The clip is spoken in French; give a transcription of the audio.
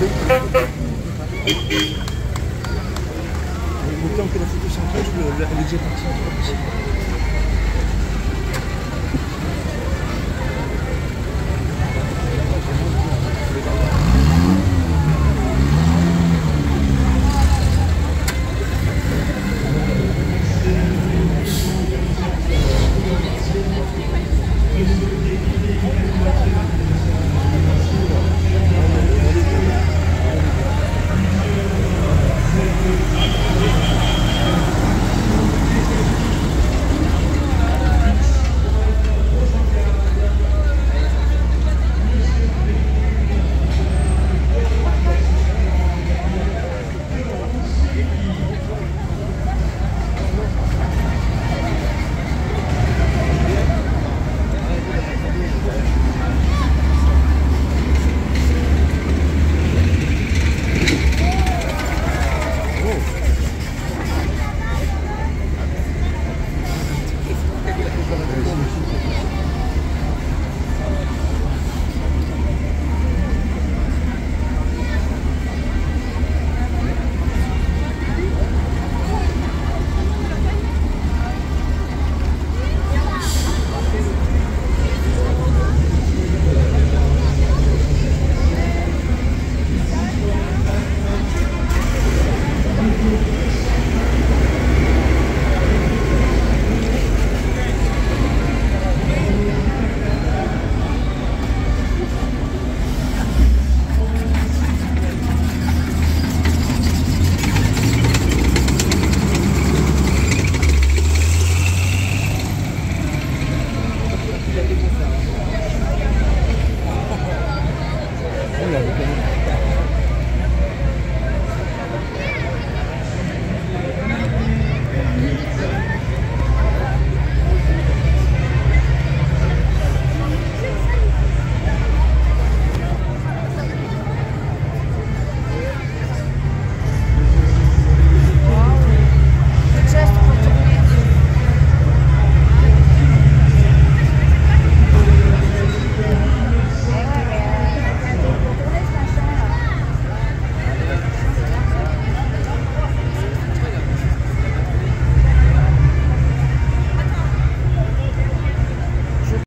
Le temps que la photo s'enclenche, elle est déjà partie.